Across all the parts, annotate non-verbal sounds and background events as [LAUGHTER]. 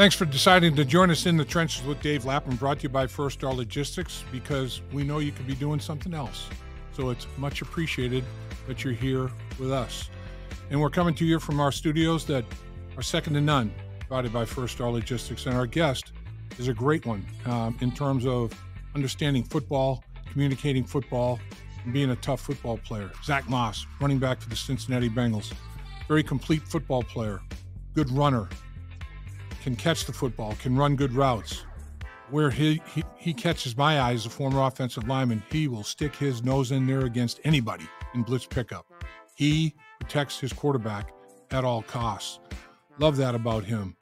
Thanks for deciding to join us in the trenches with Dave Lapham, brought to you by First Star Logistics, because we know you could be doing something else. So it's much appreciated that you're here with us. And we're coming to you from our studios that are second to none, provided by First Star Logistics. And our guest is a great one um, in terms of understanding football, communicating football, and being a tough football player. Zack Moss, running back for the Cincinnati Bengals. Very complete football player, good runner, can catch the football, can run good routes. Where he, he, he catches my eye as a former offensive lineman, he will stick his nose in there against anybody in blitz pickup. He protects his quarterback at all costs. Love that about him.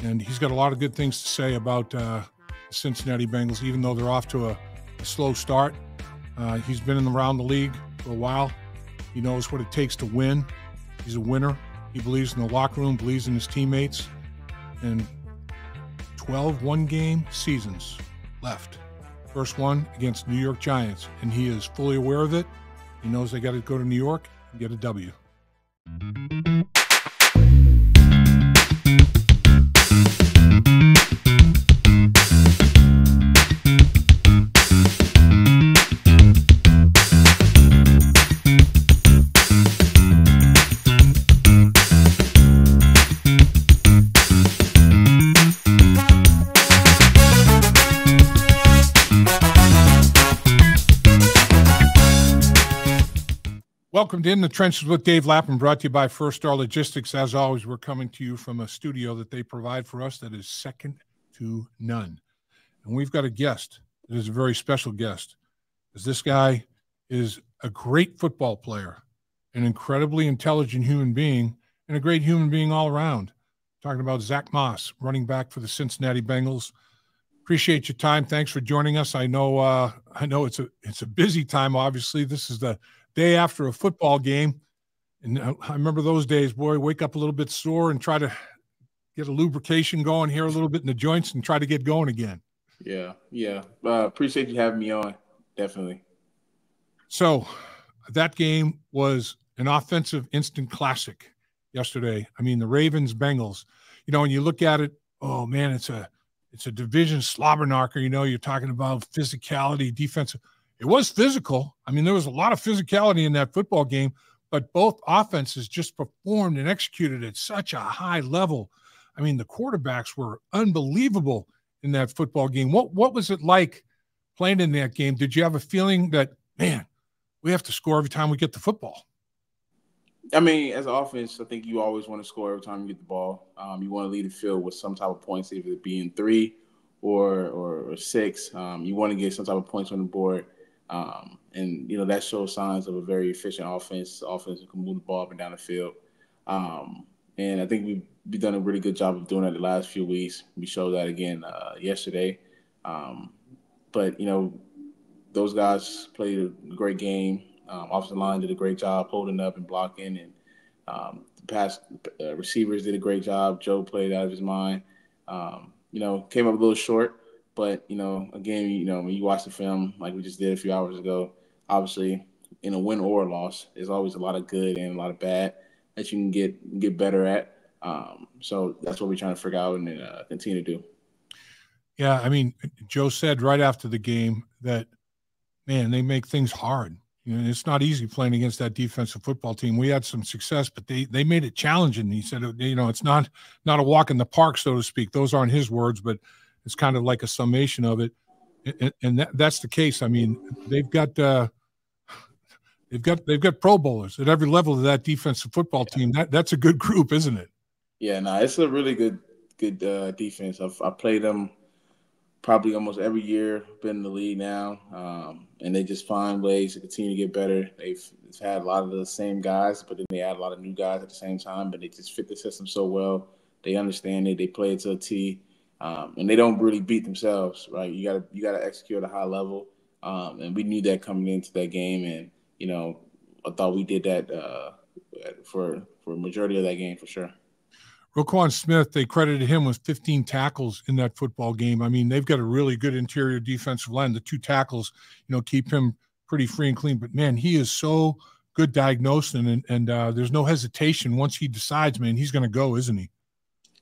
And he's got a lot of good things to say about uh, the Cincinnati Bengals, even though they're off to a, a slow start. Uh, he's been around the league for a while. He knows what it takes to win. He's a winner. He believes in the locker room, believes in his teammates and 12 one game seasons left. First one against New York Giants, and he is fully aware of it. He knows they got to go to New York and get a W. Welcome to In the Trenches with Dave Lapham, brought to you by First Star Logistics. As always, we're coming to you from a studio that they provide for us that is second to none. And we've got a guest that is a very special guest, because this guy is a great football player, an incredibly intelligent human being, and a great human being all around. Talking about Zack Moss, running back for the Cincinnati Bengals. Appreciate your time. Thanks for joining us. I know uh, I know it's a it's a busy time. Obviously, this is the day after a football game. And I remember those days, boy, wake up a little bit sore and try to get a lubrication going here a little bit in the joints and try to get going again. Yeah, yeah. Uh, appreciate you having me on. Definitely. So that game was an offensive instant classic yesterday. I mean, the Ravens Bengals. You know, when you look at it, oh man, it's a it's a division slobber knocker. You know, you're talking about physicality, defensive it was physical. I mean, there was a lot of physicality in that football game, but both offenses just performed and executed at such a high level. I mean, the quarterbacks were unbelievable in that football game. What what was it like playing in that game? Did you have a feeling that man, we have to score every time we get the football? I mean, as an offense, I think you always want to score every time you get the ball. Um, you want to lead the field with some type of points, either being three or or, or six. Um, you want to get some type of points on the board. Um, and you know that shows signs of a very efficient offense. Offense can move the ball up and down the field. Um, and I think we've, done a really good job of doing that the last few weeks. We showed that again uh, yesterday. Um, but you know, those guys played a great game. Um, offensive line did a great job holding up and blocking, and um, the past uh, receivers did a great job. Joe played out of his mind. Um, you know, came up a little short, but you know, again, you know, when you watch the film like we just did a few hours ago, obviously, in a win or a loss, there's always a lot of good and a lot of bad that you can get get better at. Um, so that's what we're trying to figure out and uh, continue to do. Yeah, I mean, Joe said right after the game that, man, they make things hard. You know, it's not easy playing against that defensive football team. We had some success, but they they made it challenging. He said, you know, it's not not a walk in the park, so to speak. Those aren't his words, but it's kind of like a summation of it, and, and that, that's the case. I mean, they've got uh, they've got they've got Pro Bowlers at every level of that defensive football team. That that's a good group, isn't it? Yeah, no, it's a really good good uh, defense. I've I played them probably almost every year. Been in the league now, um, and they just find ways to continue to get better. They've, they've had a lot of the same guys, but then they add a lot of new guys at the same time. But they just fit the system so well. They understand it. They play it to a T um, and they don't really beat themselves, right? You gotta you gotta execute at a high level, um, and we knew that coming into that game, and you know, I thought we did that uh, for for a majority of that game for sure. Roquan Smith, they credited him with 15 tackles in that football game. I mean, they've got a really good interior defensive line. The two tackles, you know, keep him pretty free and clean. But man, he is so good diagnosing, and and uh, there's no hesitation once he decides, man, he's going to go, isn't he?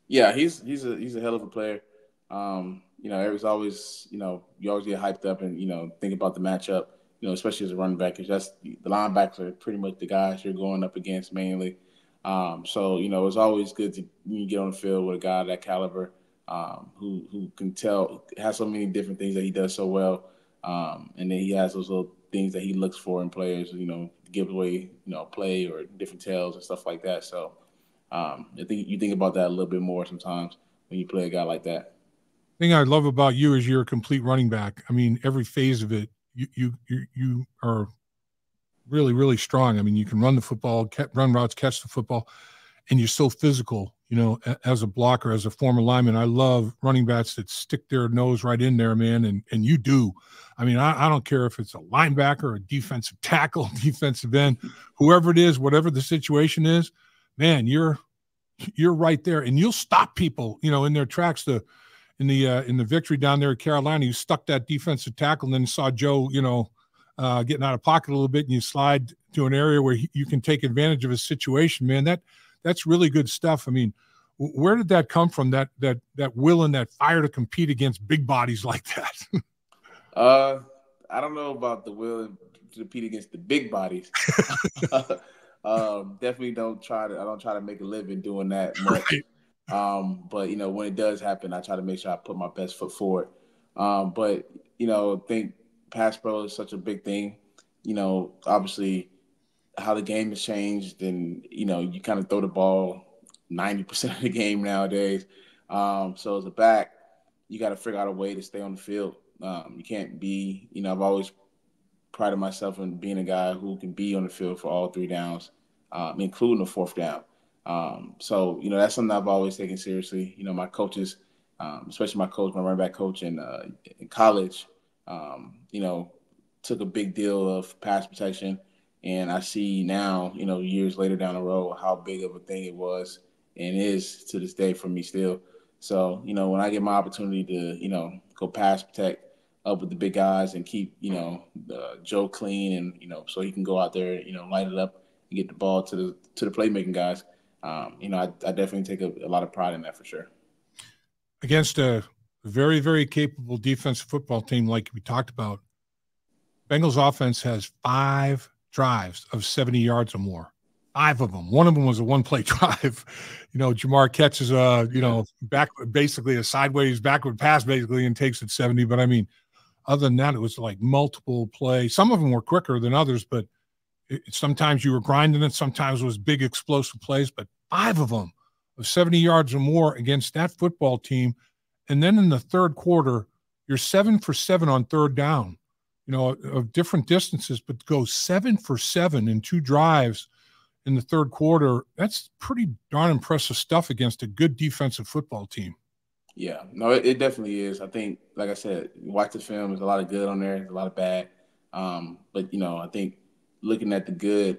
Yeah, he's he's a he's a hell of a player. Um, you know, it was always you know you always get hyped up and you know think about the matchup. You know, especially as a running back, because that's the linebackers are pretty much the guys you're going up against mainly. Um, so you know, it's always good to you get on the field with a guy that caliber um, who who can tell has so many different things that he does so well, um, and then he has those little things that he looks for in players. You know, give away you know play or different tells and stuff like that. So um, I think you think about that a little bit more sometimes when you play a guy like that. Thing I love about you is you're a complete running back. I mean, every phase of it, you you you, you are really really strong. I mean, you can run the football, run routes, catch the football, and you're so physical you know, as a blocker, as a former lineman, I love running backs that stick their nose right in there, man. And and you do. I mean, I, I don't care if it's a linebacker, a defensive tackle, [LAUGHS] defensive end, whoever it is, whatever the situation is, man, you're you're right there, and you'll stop people, you know, in their tracks. The in the uh, in the victory down there at Carolina, you stuck that defensive tackle, and then saw Joe, you know, uh, getting out of pocket a little bit, and you slide to an area where he, you can take advantage of a situation, man. That that's really good stuff. I mean, where did that come from? That that that will and that fire to compete against big bodies [LAUGHS] like that. uh, I don't know about the will to compete against the big bodies. [LAUGHS] [LAUGHS] um, definitely don't try to. I don't try to make a living doing that much. Right. Um, but you know, when it does happen, I try to make sure I put my best foot forward. Um, but you know, think pass pro is such a big thing. You know, obviously how the game has changed, and you know, you kind of throw the ball ninety percent of the game nowadays. Um, so as a back, you got to figure out a way to stay on the field. Um, you can't be, you know, I've always prided myself in being a guy who can be on the field for all three downs, um, including the fourth down. Um, so, you know, that's something I've always taken seriously. You know, my coaches, um, especially my coach, my running back coach in, uh, in college, um, you know, took a big deal of pass protection and I see now, you know, years later down the road, how big of a thing it was and is to this day for me still. So, you know, when I get my opportunity to, you know, go pass protect up with the big guys and keep, you know, Joe clean and, you know, so he can go out there, you know, light it up and get the ball to the to the playmaking guys. Um, you know, I, I definitely take a, a lot of pride in that for sure. Against a very, very capable defensive football team like we talked about, Bengals offense has five drives of 70 yards or more. Five of them. One of them was a one play [LAUGHS] drive. You know, Ja'Marr catches a, you know, back basically a sideways backward pass basically and takes it 70. But I mean, other than that, it was like multiple play. Some of them were quicker than others, but it, sometimes you were grinding it. Sometimes it was big explosive plays, but five of them of 70 yards or more against that football team. And then in the third quarter, you're seven for seven on third down you know, of different distances, but go seven for seven in two drives in the third quarter. That's pretty darn impressive stuff against a good defensive football team. Yeah, no, it, it definitely is. I think, like I said, watch the film. There's a lot of good on there, there's a lot of bad. Um, but you know, I think looking at the good,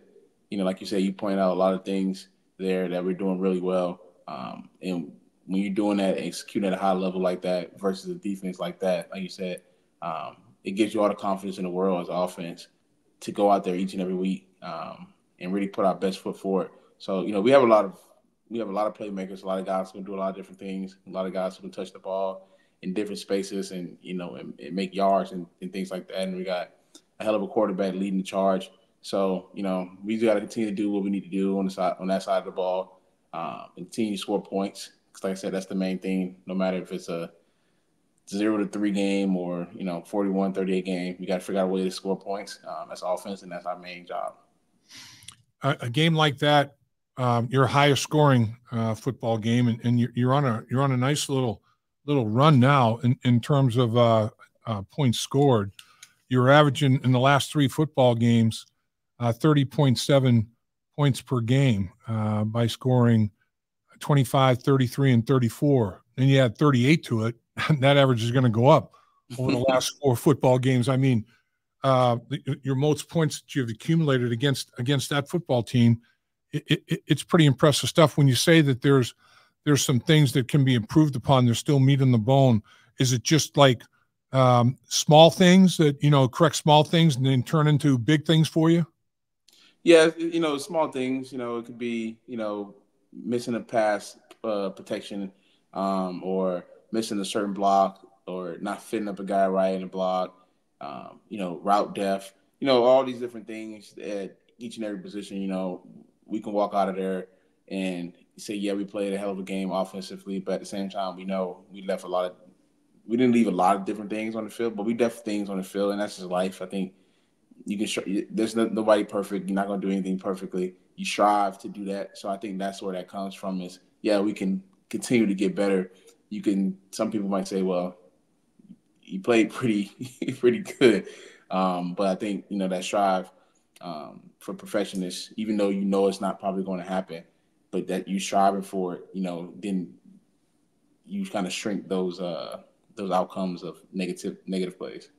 you know, like you said, you point out a lot of things there that we're doing really well. Um, and when you're doing that, executing at a high level like that versus a defense like that, like you said, um, it gives you all the confidence in the world as offense to go out there each and every week um, and really put our best foot forward. So you know we have a lot of we have a lot of playmakers, a lot of guys who can do a lot of different things, a lot of guys who can touch the ball in different spaces and you know and, and make yards and, and, things like that. And we got a hell of a quarterback leading the charge. So you know we got to continue to do what we need to do on the side on that side of the ball, um, and continue to score points. Because like I said, that's the main thing. No matter if it's a zero to three game or you know 41 38 game we got to figure out a way to score points um, that's offense and that's our main job a, a game like that um, your highest scoring uh, football game and, and you're, you're, on a you're on a nice little little run now in, in terms of uh, uh, points scored you're averaging in the last three football games uh, 30.7 points per game uh, by scoring 25 33 and 34 then you add 38 to it [LAUGHS] that average is going to go up over the last four football games. I mean, uh, your most points that you've accumulated against against that football team, it, it, it's pretty impressive stuff. When you say that there's there's some things that can be improved upon, there's still meat in the bone. Is it just like um, small things that you know correct small things and then turn into big things for you? Yeah, you know, small things. You know, it could be you know missing a pass uh, protection um, or missing a certain block or not fitting up a guy right in a block, um, you know, route depth, you know, all these different things at each and every position, you know, we can walk out of there and say, yeah, we played a hell of a game offensively, but at the same time, we know we left a lot of, we didn't leave a lot of different things on the field, but we left things on the field, and that's just life. I think you can, there's no, nobody perfect. You're not going to do anything perfectly. You strive to do that. So I think that's where that comes from is, yeah, we can continue to get better. You can, some people might say, well, you played pretty, [LAUGHS] pretty good. Um, but I think, you know, that strive um, for perfectionists, even though you know it's not probably going to happen, but that you striving for it, you know, then you kind of shrink those uh, those outcomes of negative negative plays.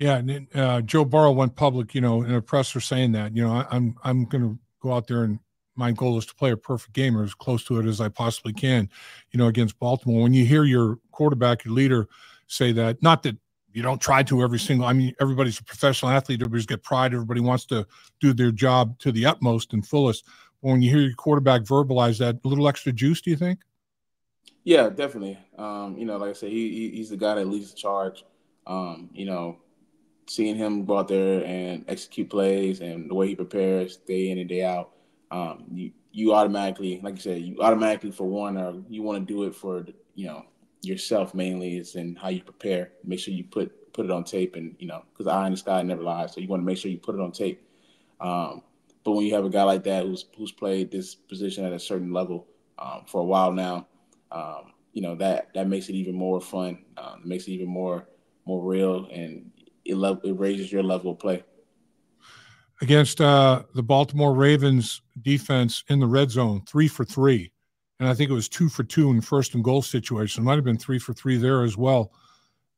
Yeah, and uh, Joe Burrow went public, you know, in a presser saying that, you know, I, I'm I'm going to go out there and my goal is to play a perfect game or as close to it as I possibly can, you know, against Baltimore. When you hear your quarterback, your leader, say that, not that you don't try to every single. I mean, everybody's a professional athlete. Everybody's got pride. Everybody wants to do their job to the utmost and fullest. But when you hear your quarterback verbalize that, a little extra juice, do you think? Yeah, definitely. Um, you know, like I said, he, he's the guy that leads the charge. Um, you know, seeing him go out there and execute plays and the way he prepares day in and day out, um, you you automatically, like you said, you automatically for one, or you want to do it for you know yourself mainly is in how you prepare. Make sure you put put it on tape, and you know, because eye in the sky never lies. So you want to make sure you put it on tape. Um, but when you have a guy like that who's who's played this position at a certain level um, for a while now, um, you know that that makes it even more fun. Um, it makes it even more more real, and it le- it raises your level of play. Against uh, the Baltimore Ravens defense in the red zone, three for three and I think it was two for two in first and goal situation. It might have been three for three there as well.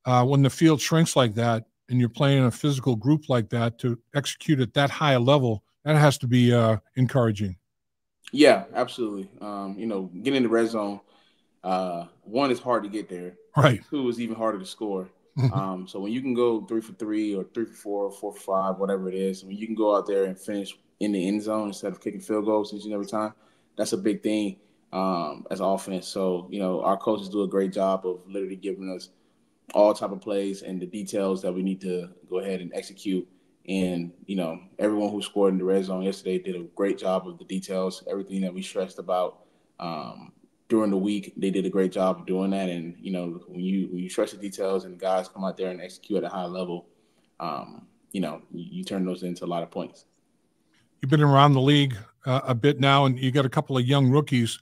Uh, when the field shrinks like that, and you're playing a physical group like that, to execute at that high a level, that has to be uh, encouraging. Yeah, absolutely. Um, you know, getting in the red zone, uh, one is hard to get there. Right. Two is even harder to score. Um, so when you can go three for three or three for four, or four for five, whatever it is, when you can go out there and finish in the end zone instead of kicking field goals each and every time, that's a big thing um, as offense. So you know our coaches do a great job of literally giving us all type of plays and the details that we need to go ahead and execute. And you know everyone who scored in the red zone yesterday did a great job of the details, everything that we stressed about. Um, during the week, they did a great job of doing that. And you know, when you when you stress the details and guys come out there and execute at a high level, um, you know, you, you, turn those into a lot of points. You've been around the league uh, a bit now, and you got a couple of young rookies.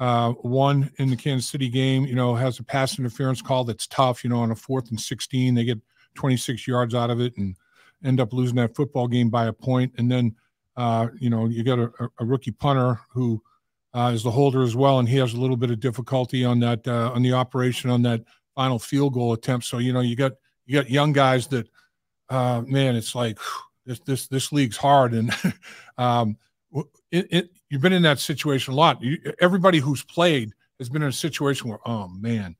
Uh, one in the Kansas City game, you know, has a pass interference call that's tough. You know, on a fourth and 16, they get 26 yards out of it and end up losing that football game by a point. And then, uh, you know, you got a, a rookie punter who uh, is the holder as well, and he has a little bit of difficulty on that uh, on the operation on that final field goal attempt. So you know, you got you got young guys that, uh, man, it's like this this this league's hard, and [LAUGHS] um, it, it, you've been in that situation a lot. You, everybody who's played has been in a situation where, oh man,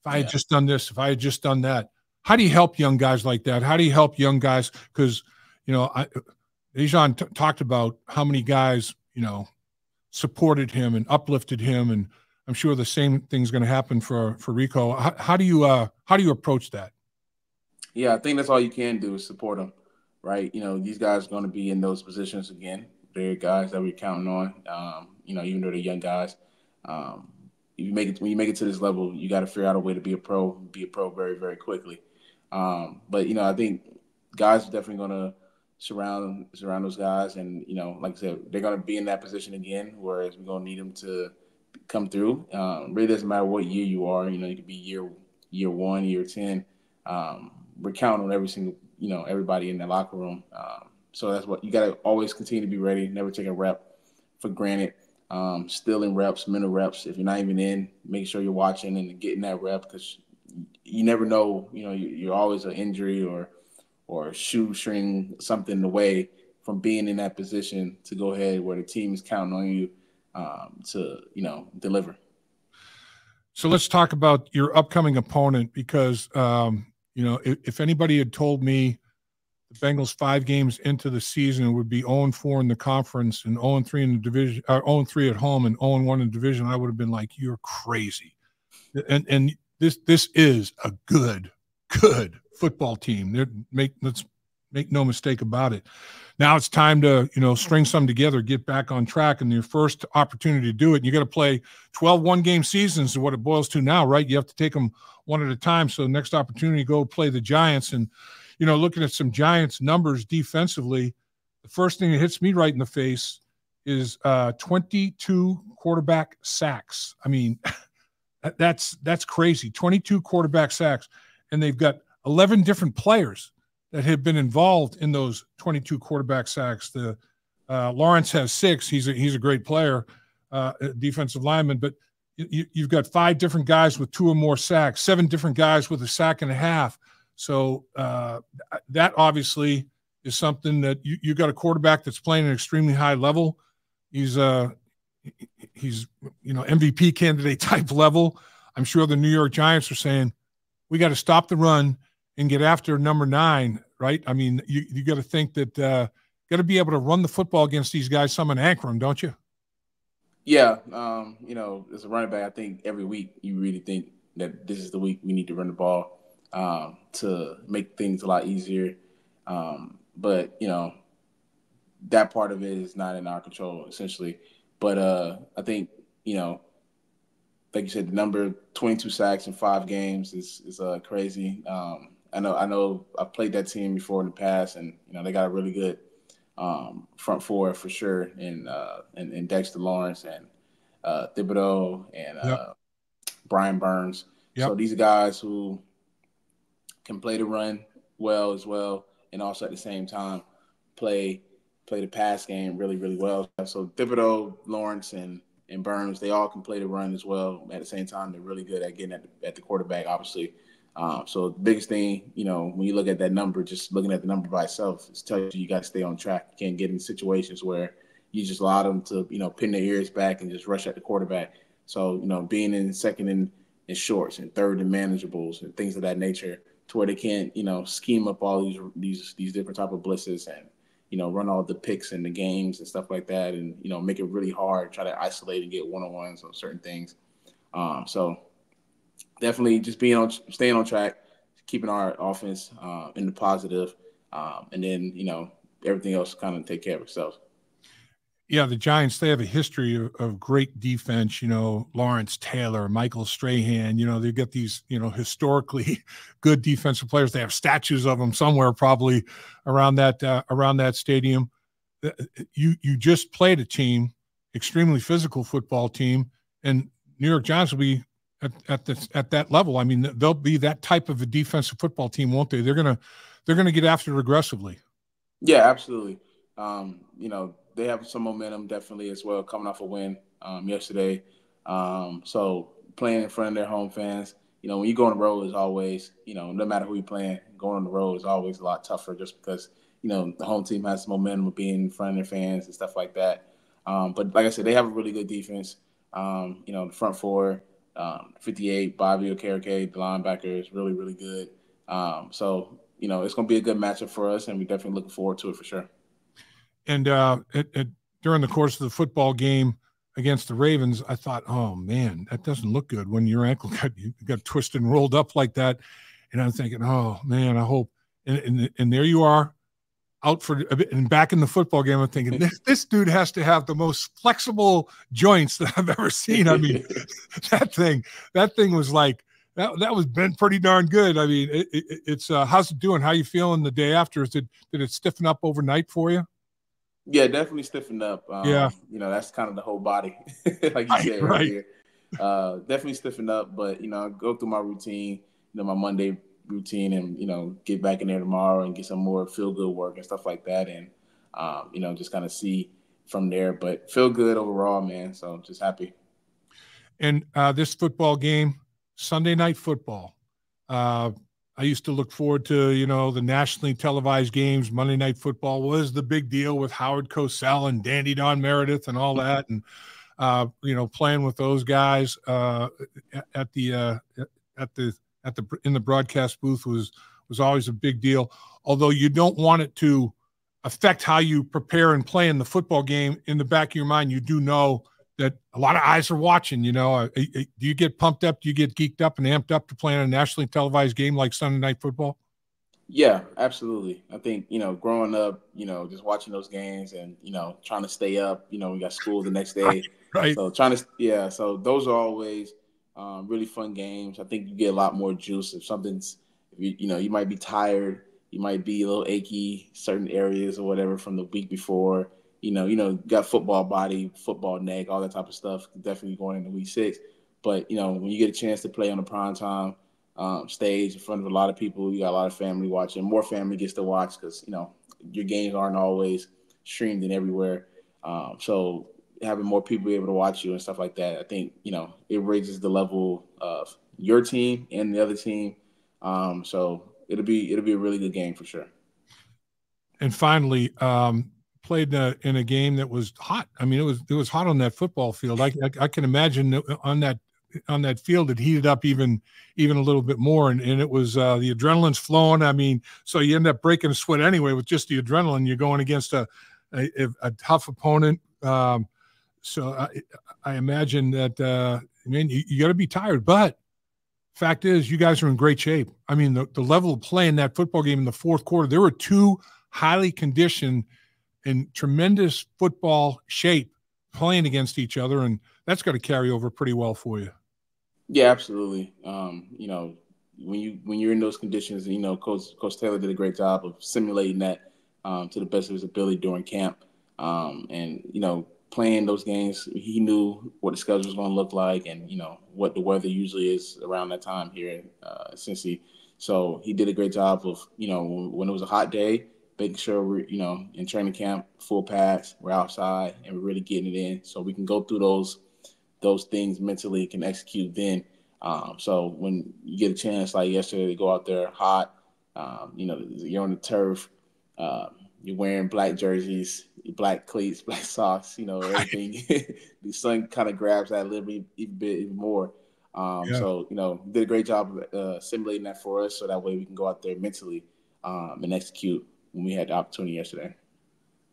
if I had just done this, if I had just done that, how do you help young guys like that? How do you help young guys? Because you know, I, Daijahn t- talked about how many guys you know supported him and uplifted him, and I'm sure the same thing's going to happen for for Rehkow. How, how do you uh, how do you approach that? Yeah, I think that's all you can do is support them, right? You know, these guys are going to be in those positions again they're guys that we're counting on. Um, you know, even though they're young guys, um, you make it when you make it to this level, you got to figure out a way to be a pro, be a pro very, very quickly. Um, but you know, I think guys are definitely going to surround surround those guys, and you know, like I said, they're to be in that position again. Whereas we're to need them to come through. Um, really doesn't matter what year you are. You know, you could be year year one, year ten. Um, we're counting on every single, you know, everybody in the locker room. Um, so that's what you got to always continue to be ready. Never take a rep for granted. Um, still in reps, mental reps. If you're not even in, make sure you're watching and getting that rep because you never know. You know, you're always an injury or or shoestring something away from being in that position to go ahead where the team is counting on you um, to you know deliver. So let's talk about your upcoming opponent because um, you know if, if anybody had told me the Bengals five games into the season would be 0 4 in the conference and 0 3 in the division, or 0 3 at home and 0 1 in the division, I would have been like, "You're crazy." And and this this is a good good football team. They're, make let's make no mistake about it. Now it's time to you know string some together, get back on track, and your first opportunity to do it. You got to play 12 one game seasons is what it boils to now, right? You have to take them one at a time. So next opportunity, go play the Giants and you know, looking at some Giants numbers defensively, the first thing that hits me right in the face is uh, 22 quarterback sacks. I mean, [LAUGHS] that's that's crazy. 22 quarterback sacks, and they've got 11 different players that have been involved in those 22 quarterback sacks. The uh, Lawrence has six. He's a, he's a great player, uh, defensive lineman, but you, you've got five different guys with two or more sacks, seven different guys with a sack and a half. So uh, that obviously is something that you, you got a quarterback that's playing an extremely high level. He's uh he's you know MVP candidate [LAUGHS] type level. I'm sure the New York Giants are saying we got to stop the run and get after number nine, right? I mean, you you got to think that uh, got to be able to run the football against these guys, some in Akron, don't you? Yeah, um, you know, as a running back, I think every week you really think that this is the week we need to run the ball um, to make things a lot easier. Um, but you know, that part of it is not in our control essentially. But uh, I think you know, like you said, the number 22 sacks in five games is is uh, crazy. Um, I know I know I've played that team before in the past, and you know they got a really good um, front four for sure, in uh, Dexter Lawrence and uh, Thibodeaux and uh, yep. Brian Burns. Yep. So these guys who can play the run well as well, and also at the same time play play the pass game really really well. So Thibodeaux, Lawrence, and and Burns, they all can play the run as well. At the same time, they're really good at getting at the, at the quarterback, obviously. Um, so the biggest thing, you know, when you look at that number, just looking at the number by itself, it tells you you got to stay on track. You can't get in situations where you just allow them to, you know, pin their ears back and just rush at the quarterback. So, you know, being in second and in shorts and third and manageables and things of that nature, to where they can't, you know, scheme up all these these these different type of blitzes and you know run all the picks and the games and stuff like that, and you know make it really hard, try to isolate and get one on ones on certain things. Um, so definitely just being on, staying on track, keeping our offense uh, in the positive, um, and then you know everything else kind of take care of itself yeah, the Giants, they have a history of, of, great defense, you know, Lawrence Taylor, Michael Strahan, you know, they've got these, you know, historically [LAUGHS] good defensive players. They have statues of them somewhere probably around that uh, around that stadium. Uh, you you just played a team, extremely physical football team, and New York Giants will be at, at the at that level. I mean, they'll be that type of a defensive football team, won't they? They're gonna they're gonna get after it aggressively. Yeah, absolutely. Um, you know, they have some momentum definitely as well, coming off a win um, yesterday. Um, so playing in front of their home fans, you know, when you go on the road is always, you know, no matter who you're playing, going on the road is always a lot tougher just because, you know, the home team has momentum of being in front of their fans and stuff like that. Um, but like I said, they have a really good defense. Um, you know, the front four, um, 58, Bobby Okereke, the linebacker is really, really good. Um, so, you know, it's going to be a good matchup for us, and we're definitely looking forward to it for sure. And uh, it, it, during the course of the football game against the Ravens, I thought, oh man, that doesn't look good when your ankle [LAUGHS] got got twisted and rolled up like that. And I'm thinking, oh man, I hope. And, and, and there you are, out for a bit and back in the football game. I'm thinking this this dude has to have the most flexible joints that I've ever seen. I mean, [LAUGHS] [LAUGHS] that thing that thing was like that, that was been pretty darn good. I mean, it, it, it's uh, how's it doing? How you feeling the day after? Is it did it stiffen up overnight for you? Yeah, definitely stiffened up. Um, yeah, you know that's kind of the whole body, [LAUGHS] like you said right. here. Uh, definitely stiffened up, but you know, I go through my routine, you know, my Monday routine, and you know, get back in there tomorrow and get some more feel good work and stuff like that, and um, you know, just kind of see from there. But feel good overall, man. So just happy. And uh, this football game, Sunday night football. Uh, I used to look forward to, you know, the nationally televised games. Monday Night Football was the big deal with Howard Cosell and Dandy Don Meredith and all that, and uh, you know, playing with those guys uh, at the uh, at the at the in the broadcast booth was was always a big deal. Although you don't want it to affect how you prepare and play in the football game. In the back of your mind, you do know that a lot of eyes are watching. You know, uh, do you get pumped up? Do you get geeked up and amped up to play in a nationally televised game like Sunday Night Football? Yeah, absolutely. I think you know, growing up, you know, just watching those games and you know, trying to stay up. You know, we got school the next day, [LAUGHS] right? So trying to, yeah. So those are always um, really fun games. I think you get a lot more juice if something's, if you, you know, you might be tired, you might be a little achy, certain areas or whatever from the week before. You know, you know, got football body, football neck, all that type of stuff. Definitely going into week six. But you know, when you get a chance to play on the prime time um, stage in front of a lot of people. You got a lot of family watching. More family gets to watch because you know your games aren't always streamed and everywhere. Um, so having more people be able to watch you and stuff like that, I think you know it raises the level of your team and the other team. Um, so it'll be it'll be a really good game for sure. And finally, um, played in a, in a, game that was hot. I mean, it was it was hot on that football field. I, I, I can imagine on that on that field it heated up even even a little bit more and, and it was uh, the adrenaline's flowing. I mean so you end up breaking a sweat anyway with just the adrenaline. You're going against a a, a tough opponent. Um, so I, I imagine that uh, i mean you, you got to be tired. But fact is you guys are in great shape. I mean the, the level of play in that football game in the fourth quarter there were two highly conditioned in tremendous football shape playing against each other and that's going to carry over pretty well for you yeah, absolutely. Um, you know, when you when you're in those conditions, you know, Coach Coach Taylor did a great job of simulating that um, to the best of his ability during camp. Um, and you know, playing those games, he knew what the schedule was going to look like, and you know what the weather usually is around that time here in uh, Cincy. So he did a great job of you know when it was a hot day, making sure we're you know in training camp, full pads, we're outside, and we're really getting it in, so we can go through those those things mentally can execute then. Um, so when you get a chance, like yesterday, to go out there hot, um, you know, you're on the turf, uh, you're wearing black jerseys, black cleats, [LAUGHS] black socks, you know, everything. [LAUGHS] the sun kind of grabs that a little bit, even bit even more. Um, yeah. So, you know, did a great job of uh, simulating that for us so that way we can go out there mentally um, and execute when we had the opportunity yesterday.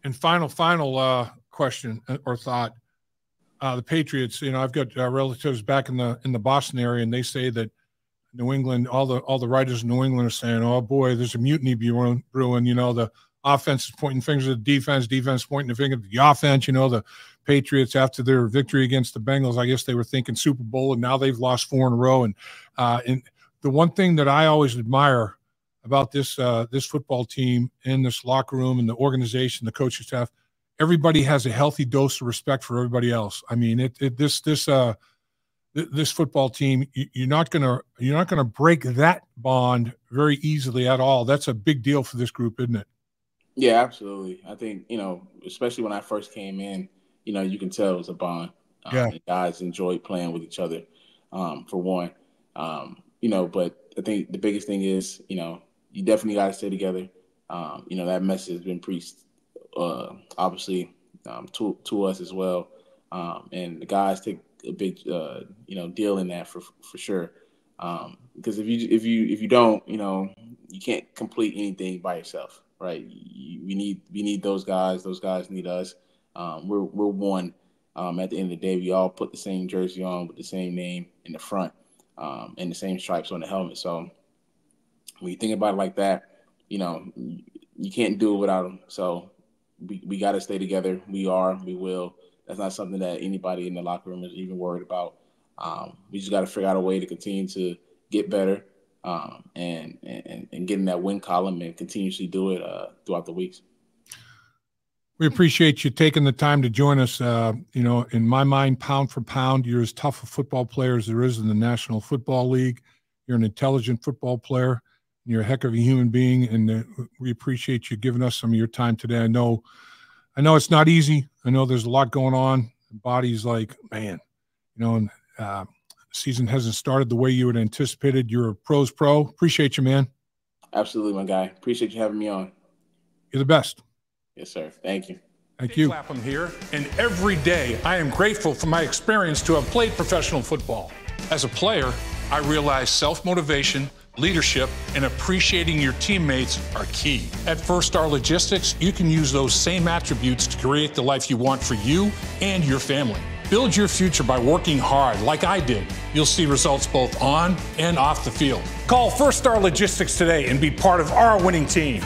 And final, final uh, question uh, or thought uh, the Patriots. You know, I've got uh, relatives back in the in the Boston area, and they say that New England, all the all the writers in New England are saying, "Oh boy, there's a mutiny brewing." brewing." You know, the offense is pointing fingers at the defense, defense pointing the finger at the offense. You know, the Patriots after their victory against the Bengals, I guess they were thinking Super Bowl, and now they've lost four in a row. And uh, and the one thing that I always admire about this uh, this football team and this locker room and the organization, the coaching staff everybody has a healthy dose of respect for everybody else. I mean, it, it this this uh this football team you're not gonna you're not gonna break that bond very easily at all. That's a big deal for this group, isn't it? Yeah, absolutely. I think you know, especially when I first came in, you know, you can tell it was a bond. Um, yeah, guys enjoyed playing with each other. Um, for one, um, you know, but I think the biggest thing is, you know, you definitely got to stay together. Um, you know, that message has been preached uh, obviously um, to to us as well. Um, and the guys take a big uh, you know deal in that for for sure. Um, because if you if you if you don't, you know, you can't complete anything by yourself, right? You, we need we need those guys. Those guys need us. Um, we're we're one. Um, at the end of the day, we all put the same jersey on with the same name in the front um, and the same stripes on the helmet. So when you think about it like that, you know, you can't do it without them. So we, we got to stay together. We are, we will. That's not something that anybody in the locker room is even worried about. Um, we just got to figure out a way to continue to get better um, and, and and get in that win column and continuously do it uh, throughout the weeks. We appreciate you taking the time to join us. Uh, you know, in my mind, pound for pound, you're as tough a football player as there is in the National Football League. You're an intelligent football player. You're a heck of a human being, and uh, we appreciate you giving us some of your time today. I know, I know it's not easy. I know there's a lot going on. The body's like, man, you know, and uh, season hasn't started the way you had anticipated. You're a pros pro. Appreciate you, man. Absolutely, my guy. Appreciate you having me on. You're the best. Yes, sir. Thank you. Thank you. Lapham here, and every day I am grateful for my experience to have played professional football. As a player, I realized self motivation leadership, and appreciating your teammates are key. At First Star Logistics, you can use those same attributes to create the life you want for you and your family. Build your future by working hard like I did. You'll see results both on and off the field. Call First Star Logistics today and be part of our winning team.